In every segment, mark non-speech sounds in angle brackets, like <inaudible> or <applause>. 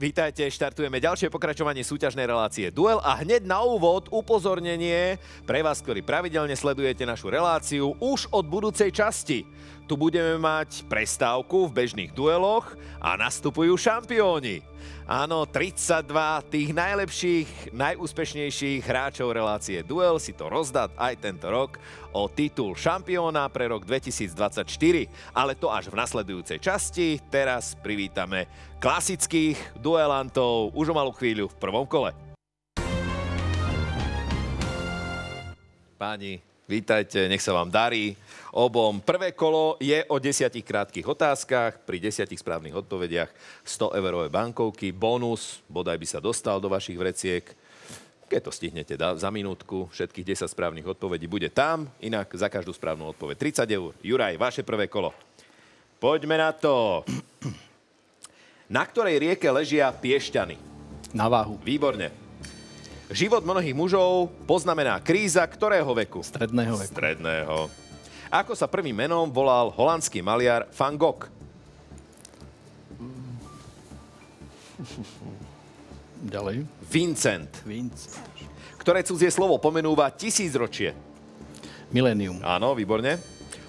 Vítajte, štartujeme ďalšie pokračovanie súťažnej relácie Duel a hneď na úvod upozornenie pre vás, ktorí pravidelne sledujete našu reláciu už od budúcej časti. Tu budeme mať prestávku v bežných dueloch a nastupujú šampióni. Áno, 32 tých najlepších, najúspešnejších hráčov relácie Duel si to rozdá aj tento rok o titul šampióna pre rok 2024. Ale to až v nasledujúcej časti. Teraz privítame klasických duelantov už o malú chvíľu v prvom kole. Páni, vítajte, nech sa vám darí obom. Prvé kolo je o desiatich krátkých otázkach, pri desiatich správnych odpovediach 100 eurové bankovky, bonus, bodaj by sa dostal do vašich vreciek. Keď to stihnete za minútku, všetkých 10 správnych odpovedí bude tam, inak za každú správnu odpoveď 30 eur. Juraj, vaše prvé kolo. Poďme na to. Na ktorej rieke ležia Piešťany? Na váhu. Výborne. Život mnohých mužov poznamená kríza ktorého veku? Stredného veku. Stredného. Ako sa prvým menom volal holandský maliar Van Gogh? <laughs> Ďalej. Vincent. Vincent. Ktoré cudzie slovo pomenúva tisícročie? Millennium. Áno, výborne.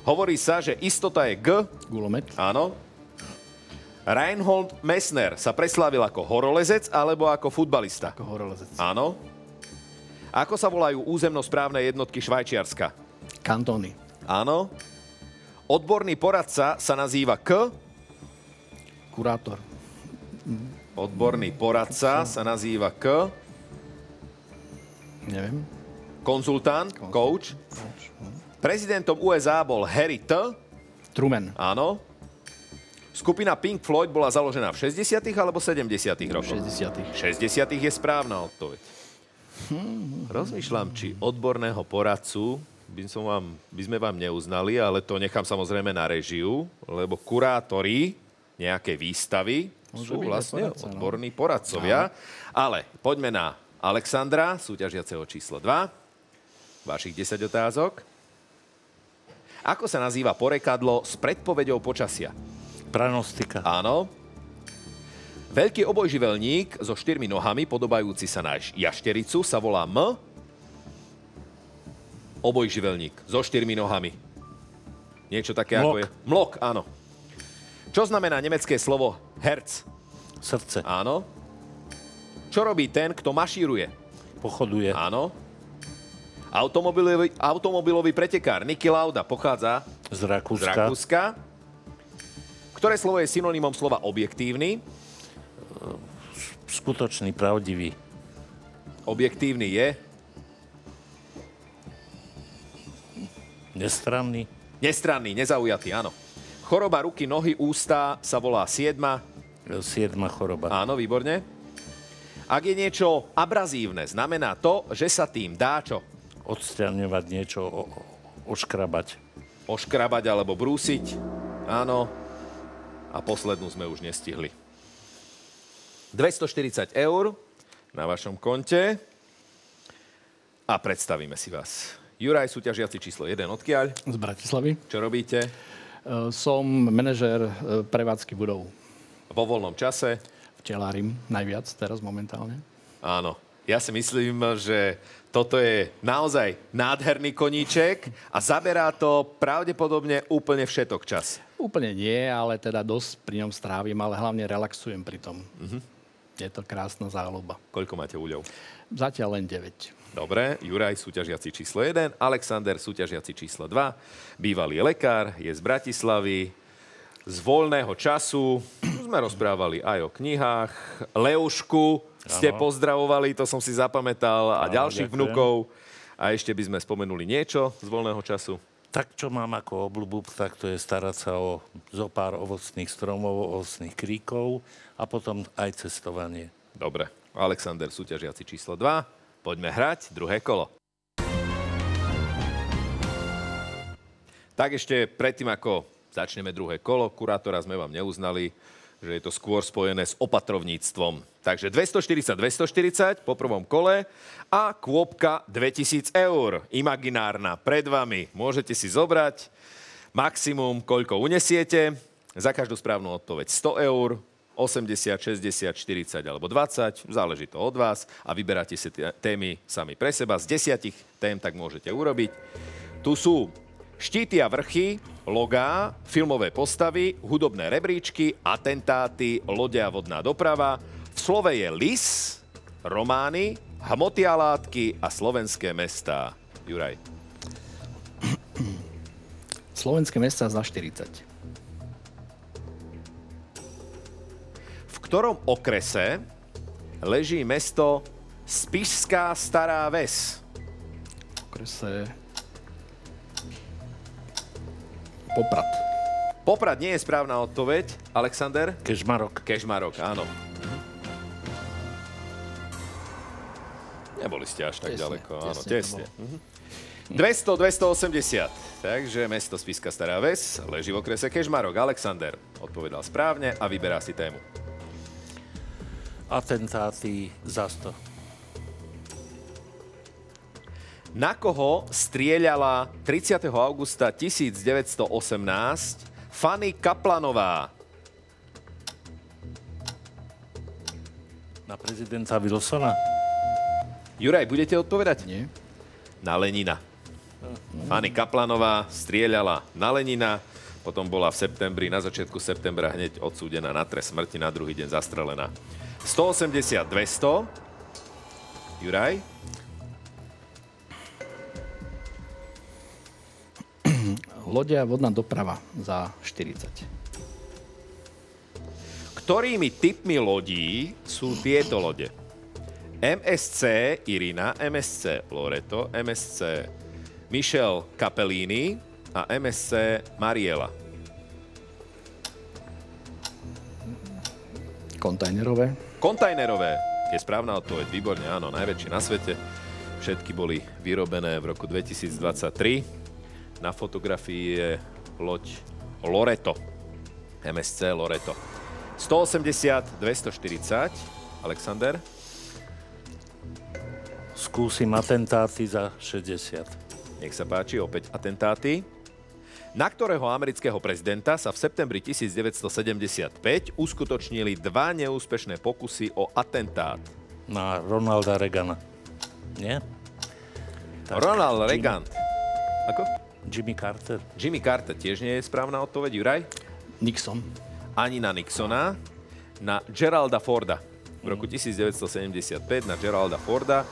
Hovorí sa, že istota je G. Gulomet. Áno. Reinhold Messner sa preslávil ako horolezec alebo ako futbalista? Ako horolezec. Áno. Ako sa volajú územnosprávne jednotky Švajčiarska? Kantóny. Áno. Odborný poradca sa nazýva K. Kurátor. Odborný poradca sa nazýva K. Neviem. Konzultant, coach. Prezidentom USA bol Harry T. Truman. Áno. Skupina Pink Floyd bola založená v 60. alebo 70. rokoch? 60. 60. je správna odpoveď. Rozmýšľam, či odborného poradcu by, som vám, by sme vám neuznali, ale to nechám samozrejme na režiu, lebo kurátori nejaké výstavy Môže sú vlastne poradca, no. odborní poradcovia. Ale poďme na Alexandra, súťažiaceho číslo 2. Vašich 10 otázok. Ako sa nazýva porekadlo s predpovedou počasia? Pranostika. Áno. Veľký obojživelník so štyrmi nohami, podobajúci sa na jaštericu, sa volá M. Obojživelník so štyrmi nohami. Niečo také Mlok. ako je... Mlok, áno. Čo znamená nemecké slovo herc? Srdce. Áno. Čo robí ten, kto mašíruje? Pochoduje. Áno. Automobilový, automobilový pretekár Niki Lauda pochádza Z z Rakúska. Ktoré slovo je synonymom slova objektívny? Skutočný, pravdivý. Objektívny je Nestranný. nestranný, nezaujatý, áno. Choroba ruky, nohy, ústa sa volá siedma. Siedma choroba. Áno, výborne. Ak je niečo abrazívne, znamená to, že sa tým dá čo? Odstraňovať niečo, o- oškrabať. Oškrabať alebo brúsiť. Áno. A poslednú sme už nestihli. 240 eur na vašom konte. A predstavíme si vás. Juraj, súťažiaci číslo 1, odkiaľ? Z Bratislavy. Čo robíte? E, Som manažér e, prevádzky budov. Vo voľnom čase? Včelárim najviac teraz momentálne. Áno. Ja si myslím, že toto je naozaj nádherný koníček a zaberá to pravdepodobne úplne všetok čas. Úplne nie, ale teda dosť pri ňom strávim, ale hlavne relaxujem pri tom. Je to krásna záľuba. Koľko máte úľov? Zatiaľ len 9. Dobre, Juraj, súťažiaci číslo 1, Alexander, súťažiaci číslo 2, bývalý lekár, je z Bratislavy, z voľného času, sme rozprávali aj o knihách, Leušku ste Áno. pozdravovali, to som si zapamätal, a Áno, ďalších ďakujem. vnukov. A ešte by sme spomenuli niečo z voľného času. Tak, čo mám ako obľubu, tak to je starať sa o zo pár ovocných stromov, ovocných kríkov a potom aj cestovanie. Dobre, Alexander, súťažiaci číslo 2, poďme hrať druhé kolo. Tak ešte predtým, ako začneme druhé kolo, kurátora sme vám neuznali, že je to skôr spojené s opatrovníctvom. Takže 240-240 po prvom kole a kôpka 2000 eur. Imaginárna pred vami. Môžete si zobrať maximum, koľko unesiete. Za každú správnu odpoveď 100 eur. 80, 60, 40 alebo 20, záleží to od vás a vyberáte si témy sami pre seba. Z desiatich tém tak môžete urobiť. Tu sú štíty a vrchy, logá, filmové postavy, hudobné rebríčky, atentáty, lode a vodná doprava. V slove je lis, romány, hmoty a látky a slovenské mestá. Juraj. Slovenské mesta za 40. ktorom okrese leží mesto Spišská Stará Ves? Okrese... Poprad. Poprad nie je správna odpoveď. Alexander? Kežmarok. Kežmarok, áno. Neboli ste až tak Tesne, ďaleko. Áno, tesne to tesne. Mhm. 200, 280. Takže mesto Spiska Stará Ves leží v okrese Kežmarok. Alexander odpovedal správne a vyberá si tému. Atentáty za 100. Na koho strieľala 30. augusta 1918 Fanny Kaplanová? Na prezidenta Wilsona? Juraj, budete odpovedať? Nie? Na Lenina. Fanny Kaplanová strieľala na Lenina, potom bola v septembri, na začiatku septembra hneď odsúdená na trest smrti, na druhý deň zastrelená. 180, 200. Juraj? Lode a vodná doprava za 40. Ktorými typmi lodí sú tieto lode? MSC Irina, MSC Loreto, MSC Michel Capellini a MSC Mariela. Kontajnerové. Kontajnerové je správna odpoveď, výborne, áno, najväčšie na svete. Všetky boli vyrobené v roku 2023. Na fotografii je loď Loreto, MSC Loreto. 180, 240. Alexander? Skúsim atentáty za 60. Nech sa páči, opäť atentáty. Na ktorého amerického prezidenta sa v septembri 1975 uskutočnili dva neúspešné pokusy o atentát. Na Ronalda Reagana. Nie? Tak, Ronald Reagan. Ako? Jimmy Carter. Jimmy Carter tiež nie je správna odpoveď. Juraj? Nixon. ani na Nixona, na Geralda Forda. V roku 1975 na Geralda Forda.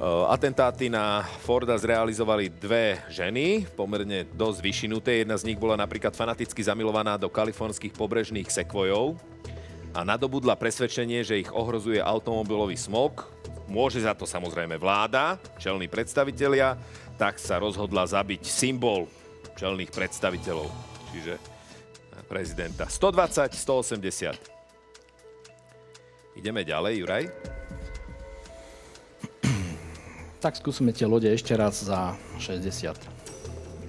Uh, atentáty na Forda zrealizovali dve ženy, pomerne dosť vyšinuté. Jedna z nich bola napríklad fanaticky zamilovaná do kalifornských pobrežných sekvojov a nadobudla presvedčenie, že ich ohrozuje automobilový smog. Môže za to samozrejme vláda, čelní predstavitelia, tak sa rozhodla zabiť symbol čelných predstaviteľov, čiže prezidenta. 120, 180. Ideme ďalej, Juraj. Tak skúsime tie lode ešte raz za 60.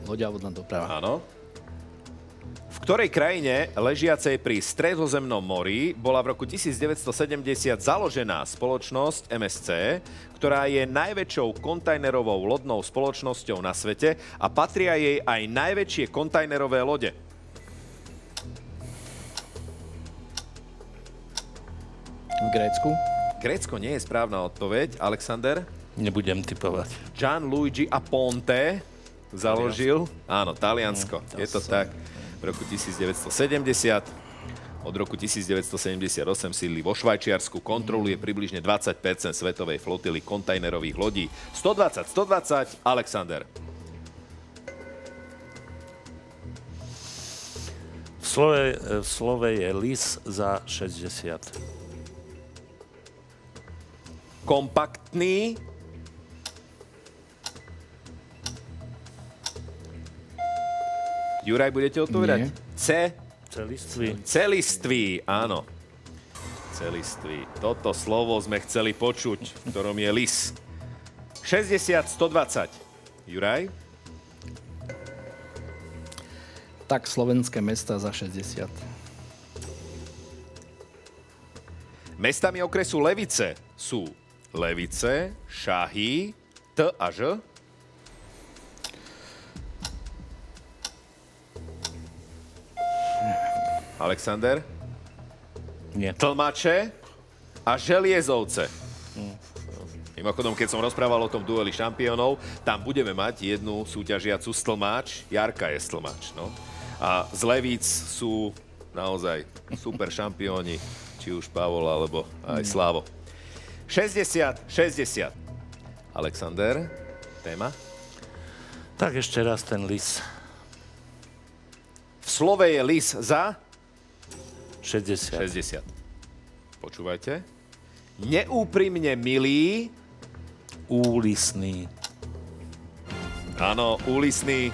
Loďa a vodná doprava. Áno. V ktorej krajine, ležiacej pri Stredozemnom mori, bola v roku 1970 založená spoločnosť MSC, ktorá je najväčšou kontajnerovou lodnou spoločnosťou na svete a patria jej aj najväčšie kontajnerové lode. V Grécku. Grécko nie je správna odpoveď. Alexander? Nebudem typovať. Gianluigi Aponte založil, áno, Taliansko, to je to som- tak, v roku 1970. Od roku 1978 sídli vo Švajčiarsku, kontroluje približne 20% svetovej flotily kontajnerových lodí. 120, 120, Alexander. V slove, v slove je lis za 60. Kompaktný. Juraj, budete odpovedať? Nie. C. Celistvý. Celistvý, áno. Celistvý. Toto slovo sme chceli počuť, v ktorom je lis. 60, 120. Juraj? Tak slovenské mesta za 60. Mestami okresu Levice sú Levice, Šahy, T a Ž. Alexander? Nie. Tlmače a želiezovce. Mimochodom, keď som rozprával o tom dueli šampiónov, tam budeme mať jednu súťažiacu stlmáč. Jarka je stlmáč. No. A z Levíc sú naozaj super šampióni, či už Pavol alebo aj Slavo. 60, 60. Alexander, téma? Tak ešte raz ten lis. V slove je lis za 60. 60. Počúvajte. Neúprimne milý, Úlisný. áno, úlisný.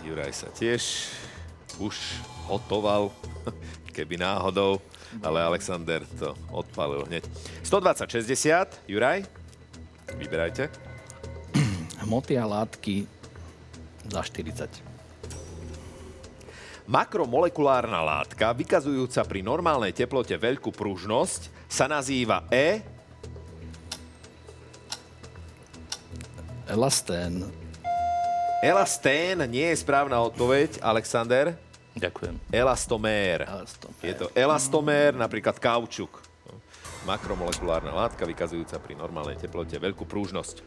Juraj sa tiež už hotoval, <laughs> keby náhodou, ale Alexander to odpalil hneď. 120, 60. Juraj, vyberajte. Hmoty a látky za 40. Makromolekulárna látka, vykazujúca pri normálnej teplote veľkú pružnosť, sa nazýva E. Elastén. Elastén nie je správna odpoveď, Alexander. Ďakujem. Elastomér. Elastomér. Je to elastomér, napríklad kaučuk. Makromolekulárna látka, vykazujúca pri normálnej teplote veľkú prúžnosť.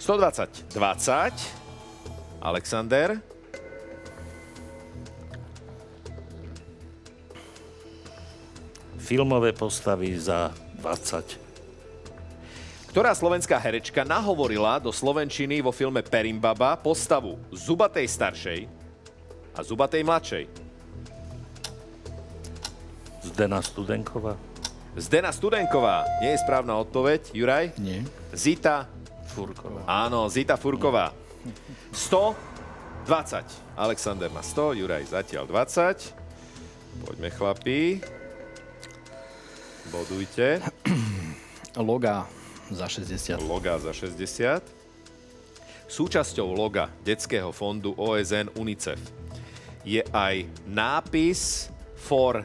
120, 20. Alexander. Filmové postavy za 20. Ktorá slovenská herečka nahovorila do slovenčiny vo filme Perimbaba postavu Zubatej staršej a Zubatej mladšej? Zdena Studenková. Zdena Studenková. Nie je správna odpoveď. Juraj? Nie. Zita? Furková. Áno, Zita Furková. 100, 20. Alexander má 100, Juraj zatiaľ 20. Poďme, chlapí. Bodujte. <clears throat> Loga za 60. Loga za 60. Súčasťou loga Detského fondu OSN UNICEF je aj nápis for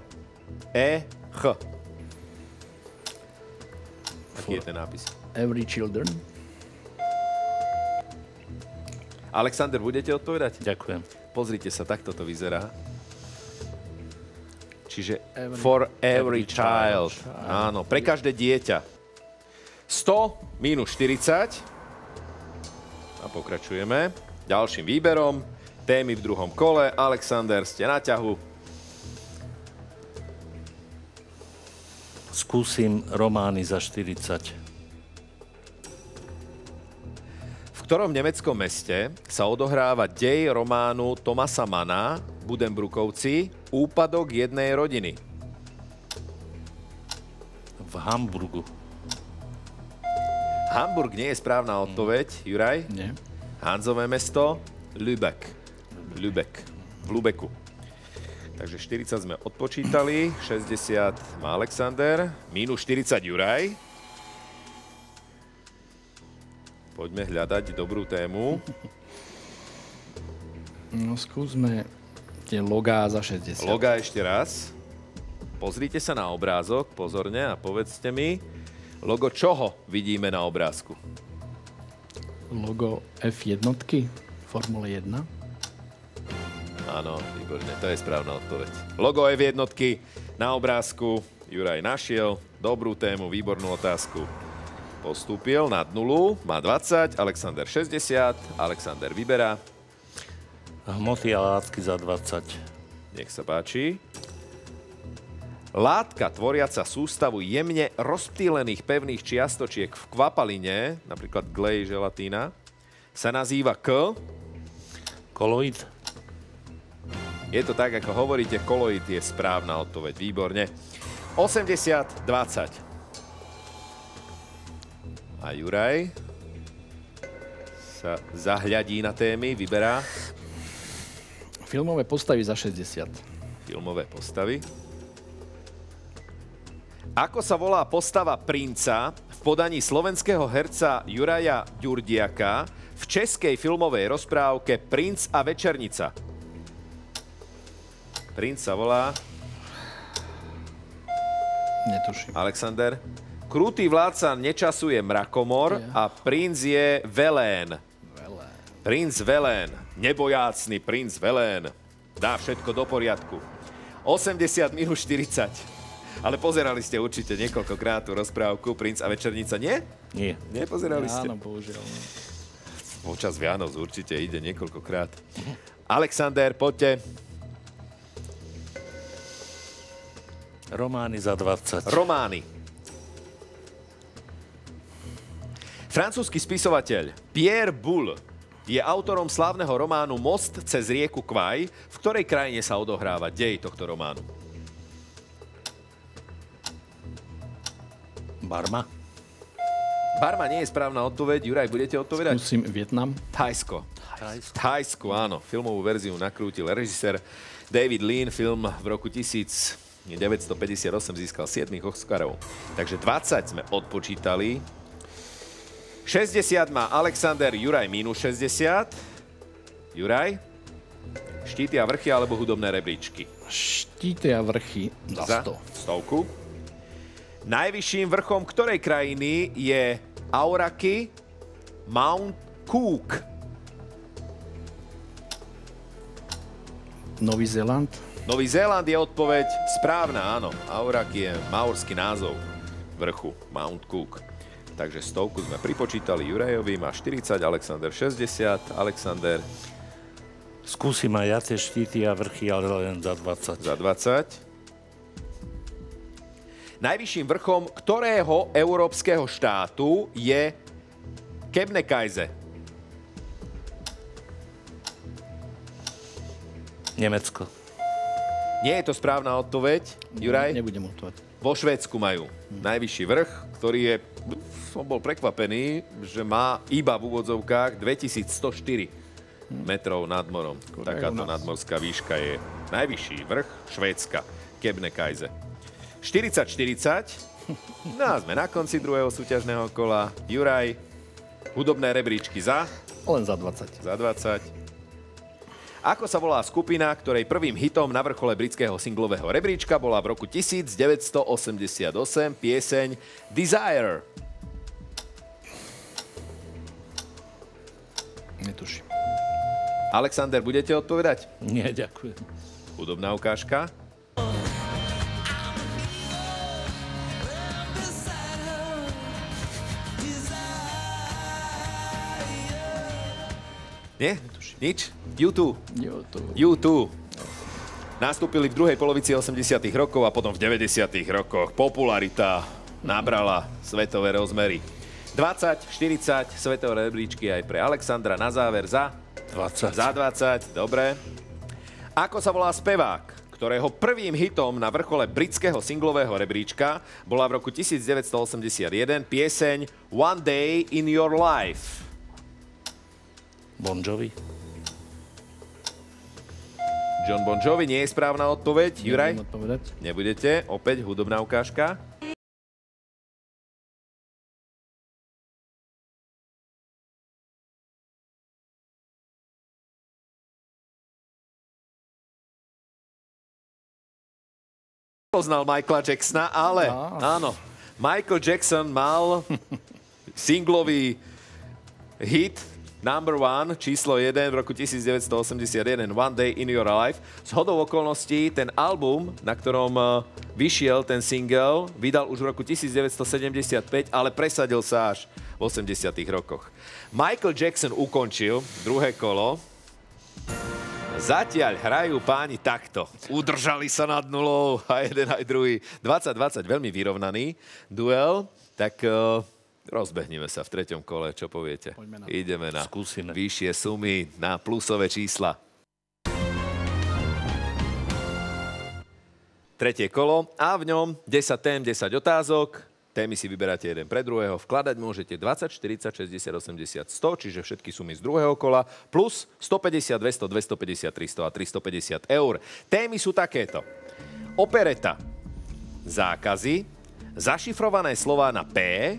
EH. Aký je ten nápis? Every children. Alexander, budete odpovedať? Ďakujem. Pozrite sa, takto to vyzerá. Čiže Every- for every every child. child. Áno, pre každé dieťa. 100 minus 40. A pokračujeme ďalším výberom. Témy v druhom kole. Alexander, ste na ťahu. Skúsim romány za 40. V ktorom nemeckom meste sa odohráva dej románu Tomasa Mana, Budenbrukovci, Úpadok jednej rodiny? V Hamburgu. Hamburg nie je správna odpoveď. Juraj? Nie. Hanzové mesto Lübeck. Lübeck. V Lubeku. Takže 40 sme odpočítali, 60 má Alexander, minus 40 Juraj. Poďme hľadať dobrú tému. No skúsme tie logá za 60. Loga ešte raz. Pozrite sa na obrázok pozorne a povedzte mi, logo čoho vidíme na obrázku? Logo F1, Formule 1. Áno, výborne, to je správna odpoveď. Logo F1 na obrázku. Juraj našiel dobrú tému, výbornú otázku. Postúpil nad nulu, má 20, Alexander 60, Alexander vyberá. Hmoty a látky za 20. Nech sa páči. Látka tvoriaca sústavu jemne rozptýlených pevných čiastočiek v kvapaline, napríklad glej, želatína, sa nazýva K. Koloid. Je to tak, ako hovoríte, koloid je správna odpoveď. Výborne. 80, 20. A Juraj sa zahľadí na témy, vyberá Filmové postavy za 60. filmové postavy. Ako sa volá postava princa v podaní slovenského herca Juraja Ďurdiaka v českej filmovej rozprávke Princ a večernica? Princ sa volá Netuším. Alexander. Krutý vládca nečasuje mrakomor a princ je Velén. Veľa. Princ Velén, nebojácný princ Velén, dá všetko do poriadku. 80 minus 40. Ale pozerali ste určite niekoľkokrát tú rozprávku Princ a Večernica, nie? Nie. Nepozerali ste? Áno, bohužiaľ. Počas Vianoc určite ide niekoľkokrát. Alexander, poďte. Romány za 20. Romány. Francúzsky spisovateľ Pierre Boulle je autorom slávneho románu Most cez rieku Kvaj, v ktorej krajine sa odohráva dej tohto románu. Barma. Barma nie je správna odpoveď. Juraj, budete odpovedať? Musím Vietnam. Thajsko. Thajsko. Thajsku, áno. Filmovú verziu nakrútil režisér David Lean. Film v roku 1958 získal 7 Oscarov. Takže 20 sme odpočítali. 60 má Alexander, Juraj minus 60. Juraj? Štíty a vrchy alebo hudobné rebríčky? Štíty a vrchy za 100. Stovku. Najvyšším vrchom ktorej krajiny je Auraki Mount Cook? Nový Zéland. Nový Zéland je odpoveď správna, áno. Auraki je maorský názov vrchu Mount Cook. Takže stovku sme pripočítali Jurajovi, má 40, Alexander 60, Alexander Skúsim aj ja tie štíty a vrchy, ale len za 20. za 20. Najvyšším vrchom ktorého európskeho štátu je Kebnekaise? Nemecko. Nie je to správna odpoveď, Juraj? Nebudem mutovať. Vo Švédsku majú najvyšší vrch, ktorý je, som bol prekvapený, že má iba v úvodzovkách 2104 metrov nad morom. Takáto nadmorská výška je najvyšší vrch Švédska, Kebnekaise. 40-40. No a sme na konci druhého súťažného kola. Juraj, hudobné rebríčky za, Len za 20. za 20. Ako sa volá skupina, ktorej prvým hitom na vrchole britského singlového rebríčka bola v roku 1988 pieseň Desire? Netuším. Alexander, budete odpovedať? Nie, ďakujem. Hudobná ukážka. Nie? Nič? YouTube. To... U2 nastúpili v druhej polovici 80 rokov a potom v 90 rokoch. Popularita nabrala svetové rozmery. 20, 40 svetové rebríčky aj pre Alexandra na záver za 20. za 20, dobre. Ako sa volá spevák, ktorého prvým hitom na vrchole britského singlového rebríčka bola v roku 1981 pieseň One Day in Your Life? Bon Jovi. John Bon Jovi nie je správna odpoveď. Juraj? Nebudete. Opäť hudobná ukážka. Poznal Michaela Jacksona, ale Á. áno, Michael Jackson mal <laughs> singlový hit number one, číslo 1 v roku 1981, One Day in Your Life. S hodou okolností ten album, na ktorom eh, vyšiel ten single, vydal už v roku 1975, ale presadil sa až v 80 rokoch. Michael Jackson ukončil druhé kolo. Zatiaľ hrajú páni takto. Udržali sa nad nulou a jeden aj druhý. 20-20, veľmi vyrovnaný duel. Tak uh, rozbehneme sa v treťom kole, čo poviete? Poďme na to. Ideme na Skúsime. vyššie sumy, na plusové čísla. Tretie kolo a v ňom 10 tém, 10 otázok. Témy si vyberáte jeden pre druhého. Vkladať môžete 20, 40, 60, 80, 100, čiže všetky sumy z druhého kola, plus 150, 200, 250, 300 a 350 eur. Témy sú takéto. Opereta, zákazy, zašifrované slová na P,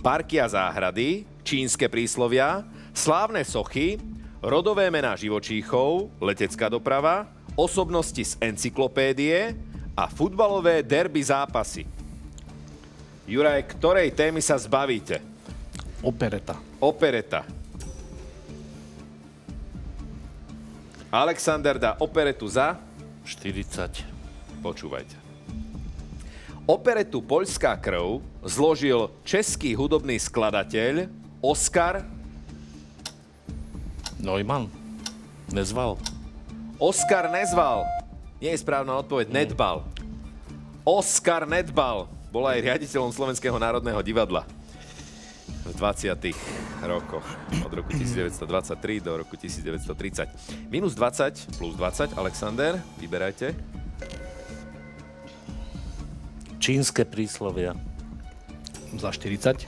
parky a záhrady, čínske príslovia, slávne sochy, rodové mená živočíchov, letecká doprava, osobnosti z encyklopédie a futbalové derby zápasy. Juraj, ktorej témy sa zbavíte? Opereta. Opereta. Alexander dá operetu za 40. Počúvajte. Operetu Poľská krv zložil český hudobný skladateľ Oskar Neumann. Nezval. Oskar Nezval. Nie je správna odpoveď, Nedbal. Oskar Nedbal bol aj riaditeľom Slovenského národného divadla v 20. rokoch od roku 1923 do roku 1930. Minus 20 plus 20, Alexander, vyberajte. Čínske príslovia. Za 40.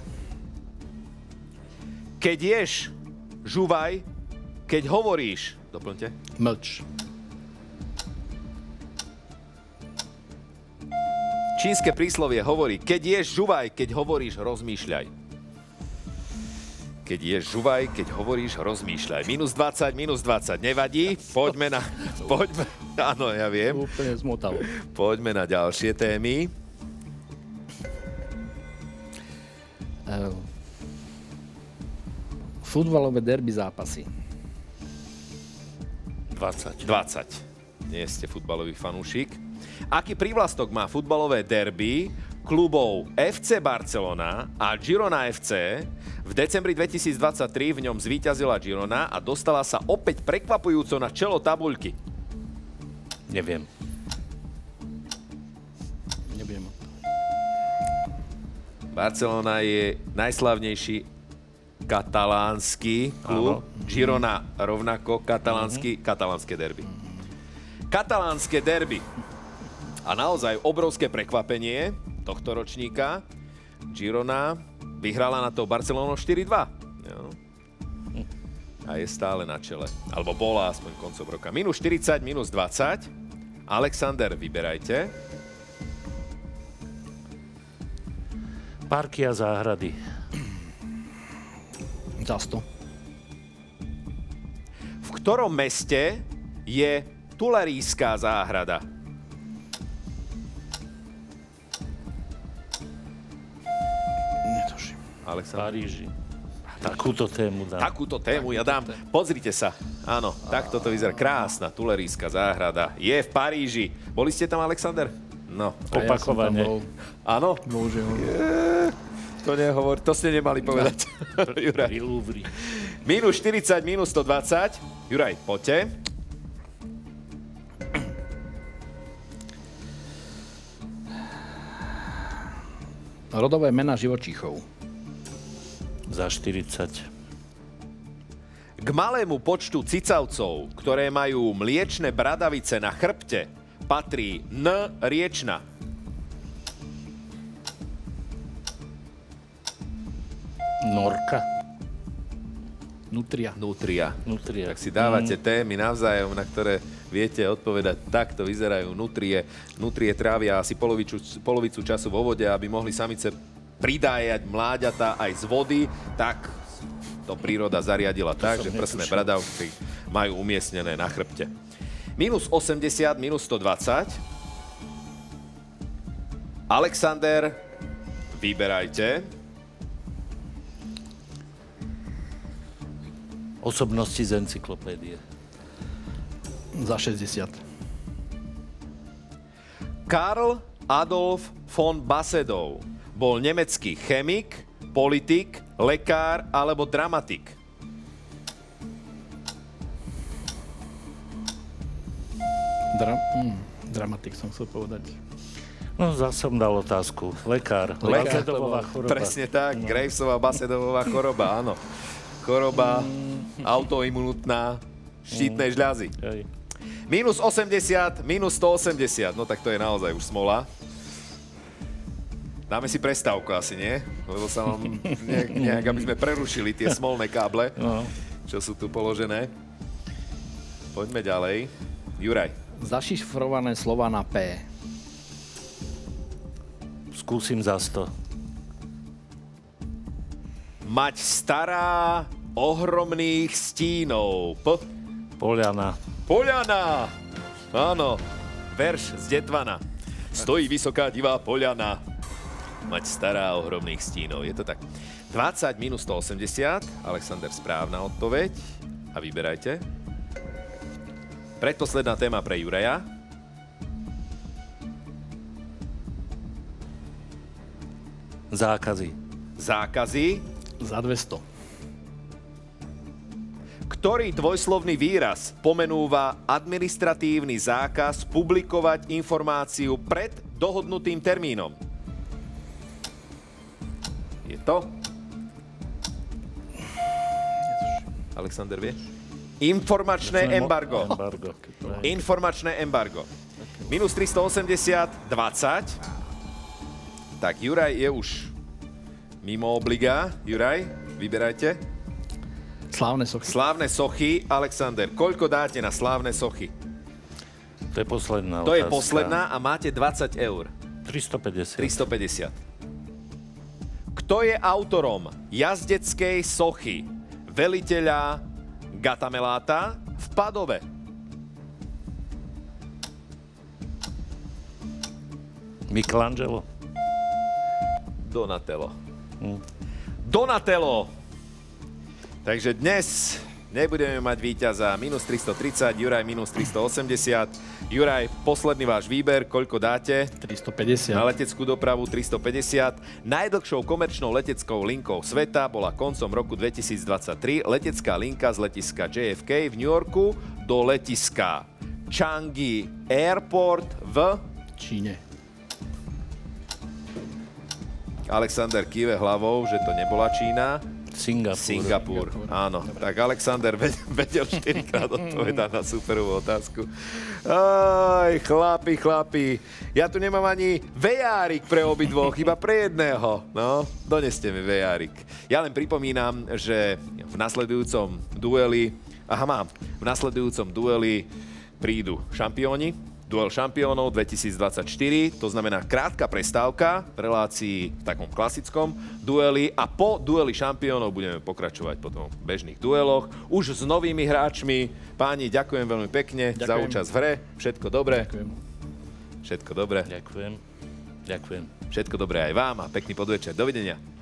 Keď ješ, žuvaj, keď hovoríš, doplňte. Mlč. Čínske príslovie hovorí, keď ješ, žuvaj, keď hovoríš, rozmýšľaj. Keď ješ, žuvaj, keď hovoríš, rozmýšľaj. Minus 20, minus 20, nevadí. Poďme na... <laughs> Poďme, áno, ja viem. Úplne zmotalo. Poďme na ďalšie témy. Futbalové derby zápasy. 20. 20. Nie ste futbalový fanúšik. Aký prívlastok má futbalové derby klubov FC Barcelona a Girona FC? V decembri 2023 v ňom zvíťazila Girona a dostala sa opäť prekvapujúco na čelo tabuľky. Neviem. Nebudem. Barcelona je najslavnejší katalánsky klub. Áno. Girona rovnako katalánsky, katalánske derby. Katalánske derby. A naozaj obrovské prekvapenie tohto ročníka. Girona vyhrala na to Barcelono 4-2. Jo. A je stále na čele. Alebo bola aspoň koncom roka. Minus 40, minus 20. Alexander, vyberajte. Parky a záhrady. 100. V ktorom meste je Tulerijská záhrada? Netuším. V Alexander. Paríži. Takúto tému dám. Takúto tému ja dám. Pozrite sa. Áno, takto to vyzerá. Krásna Tulerijská záhrada. Je v Paríži. Boli ste tam, Alexander? No. Opakovane. A ja. Áno? Bohužiaľ. To nehovor, to ste nemali povedať. <laughs> Juraj. Minus 40, minus 120. Juraj, poďte. Rodové mena živočíchov. Za 40. K malému počtu cicavcov, ktoré majú mliečne bradavice na chrbte, patrí N riečna. Norka. Nutria. Nutria. Nutria. Tak si dávate témy navzájom, na ktoré viete odpovedať. Takto vyzerajú nutrie. Nutrie trávia asi polovicu, polovicu času vo vode, aby mohli samice pridájať mláďata aj z vody. Tak to príroda zariadila tak, som že prsné netušil. bradavky majú umiestnené na chrbte. Minus 80, minus 120. Alexander, vyberajte. Osobnosti z encyklopédie. Za 60. Karl Adolf von Basedov bol nemecký chemik, politik, lekár alebo dramatik. Dra- mm, dramatik som chcel povedať. No, zase som dal otázku. Lekár. Lekár. Basedová choroba. Presne tak, no. Gravesová Basedová choroba, áno. Choroba autoimunitná, štítnej žľazy. Hej. Minus 80, minus 180, no tak to je naozaj už smola. Dáme si prestávku asi, nie? Lebo sa vám <laughs> nejak, nejak aby sme prerušili tie smolné káble, No. čo sú tu položené. Poďme ďalej. Juraj. Zašifrované slova na P. Skúsim za 100. Mať stará ohromných stínov. P. Poliana. Poliana! Áno, verš z Detvana. Stojí vysoká divá poliana. Mať stará ohromných stínov, je to tak. 20 minus 180, Alexander správna odpoveď. A vyberajte. Predposledná téma pre Juraja. Zákazy. Zákazy. Za 200. Ktorý dvojslovný výraz pomenúva administratívny zákaz publikovať informáciu pred dohodnutým termínom? Je to? Alexander vie? Informačné embargo. Embargo. Informačné embargo. Minus 380, 20. Tak, Juraj je už mimo obliga. Juraj, vyberajte. Slávne sochy. Slávne sochy. Alexander, koľko dáte na slávne sochy? To je posledná To je posledná a máte 20 eur. 350. 350. Kto je autorom jazdeckej sochy veliteľa Gatameláta v Padove? Michelangelo. Donatello. Donatello! Takže dnes nebudeme mať víťaza minus 330, Juraj minus 380. Juraj, posledný váš výber, koľko dáte? 350. Na leteckú dopravu 350. Najdlhšou komerčnou leteckou linkou sveta bola koncom roku 2023 letecká linka z letiska JFK v New Yorku do letiska Changi Airport v... Číne. Alexander kýve hlavou, že to nebola Čína. Singapur. Singapur, áno. Tak Alexander ve- <laughs> vedel 4 krát odpovedať na superovú otázku. Aj, chlapi, chlapi. Ja tu nemám ani vejárik pre obidvoch, iba pre jedného. No, doneste mi vejárik. Ja len pripomínam, že v nasledujúcom dueli, aha mám, v nasledujúcom dueli prídu šampióni, Duel šampiónov 2024, to znamená krátka prestávka v relácii v takom klasickom dueli a po dueli šampiónov budeme pokračovať potom v bežných dueloch. Už s novými hráčmi. Páni, ďakujem veľmi pekne za Ďakujem. účasť v hre. Všetko dobré. Ďakujem. Všetko dobré. Ďakujem. Ďakujem. Všetko dobré aj vám a pekný podvečer. Dovidenia.